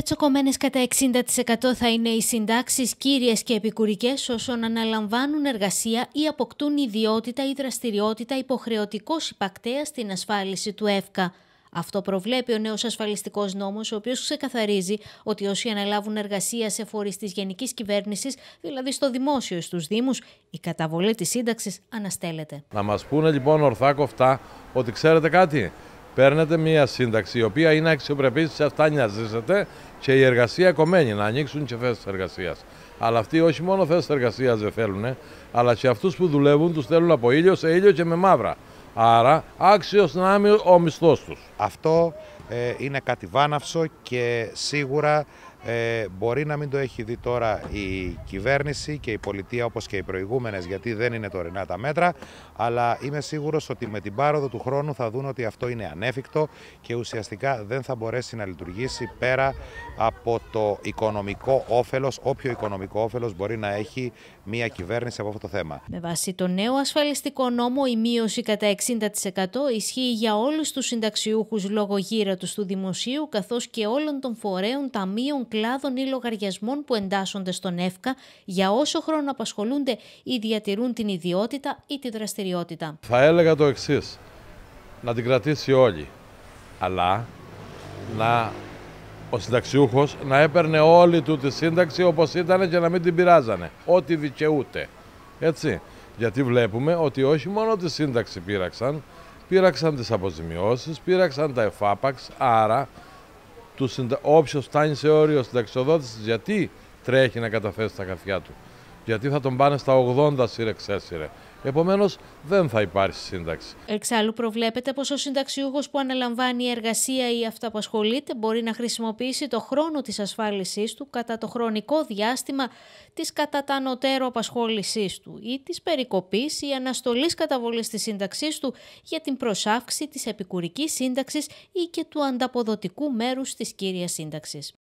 Πετσοκομμένες κατά 60% θα είναι οι συντάξεις κύριες και επικουρικές όσων αναλαμβάνουν εργασία ή αποκτούν ιδιότητα ή δραστηριότητα υποχρεωτικός υπακτέας στην ασφάλιση του ΕΦΚΑ. Αυτό προβλέπει ο νέος ασφαλιστικός νόμος, ο οποίος ξεκαθαρίζει ότι όσοι αναλάβουν εργασία σε φορείς της γενικής κυβέρνησης, δηλαδή στο δημόσιο ή στους Δήμους, η καταβολή της σύνταξης αναστέλλεται. Να μας πούνε λοιπόν ορθά κοφτά ότι ξέρετε κάτι; Παίρνετε μια σύνταξη η οποία είναι αξιοπρεπής, σε αυτά νοιαζίζετε και η εργασία κομμένη, να ανοίξουν και θέσεις εργασίας. Αλλά αυτοί όχι μόνο θέσεις εργασίας δεν θέλουν, αλλά και αυτούς που δουλεύουν τους θέλουν από ήλιο σε ήλιο και με μαύρα. Άρα άξιος να είναι ο μισθός τους. Αυτό ε, είναι κάτι βάναυσο και σίγουρα ε, μπορεί να μην το έχει δει τώρα η κυβέρνηση και η πολιτεία όπως και οι προηγούμενες γιατί δεν είναι τωρινά τα μέτρα αλλά είμαι σίγουρος ότι με την πάροδο του χρόνου θα δουν ότι αυτό είναι ανέφικτο και ουσιαστικά δεν θα μπορέσει να λειτουργήσει πέρα από το οικονομικό όφελος, όποιο οικονομικό όφελος μπορεί να έχει μια κυβέρνηση από αυτό το θέμα. Με βάση το νέο ασφαλιστικό νόμο η μείωση κατά 60% ισχύει για όλους τους συνταξιούχους λόγω γύρα τους του δημοσίου καθώς και όλων των φορέων, ταμείων, κλάδων ή λογαριασμών που εντάσσονται στον ΕΦΚΑ για όσο χρόνο απασχολούνται ή διατηρούν την ιδιότητα ή τη δραστηριότητα. Θα έλεγα το εξής. Να την κρατήσει όλοι. Αλλά να ο συνταξιούχος να έπαιρνε όλη του τη σύνταξη όπως ήταν και να μην την πειράζανε. Ό,τι δικαιούται. Έτσι. Γιατί βλέπουμε ότι όχι μόνο τη σύνταξη πήραξαν, πήραξαν τις αποζημιώσεις, πήραξαν τα εφάπαξ, άρα του, όποιος φτάνει σε όριο συνταξιοδότησης, γιατί τρέχει να καταθέσει τα χαρτιά του. Γιατί θα τον πάνε στα 80 σύρεξέσυρε. Επομένως, δεν θα υπάρξει σύνταξη. Εξάλλου, προβλέπεται πως ο συνταξιούχος που αναλαμβάνει εργασία ή αυτοαπασχολείται μπορεί να χρησιμοποιήσει το χρόνο της ασφάλισής του κατά το χρονικό διάστημα της κατατανωτέρω απασχόλησής του ή της περικοπής ή αναστολής καταβολής της σύνταξής του για την προσάυξη της επικουρικής σύνταξης ή και του ανταποδοτικού μέρους της κύριας σύνταξης.